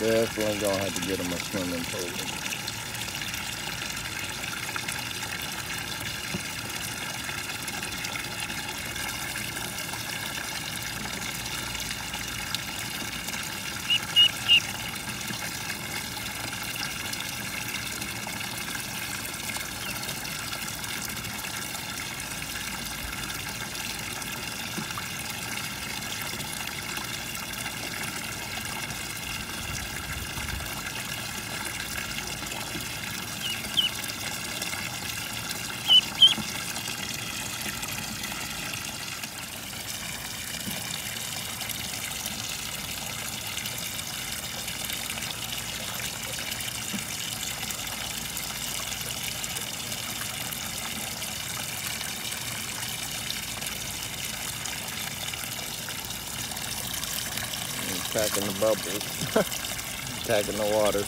Definitely gonna have to get him a swimming pool. Attacking the bubbles, attacking the water.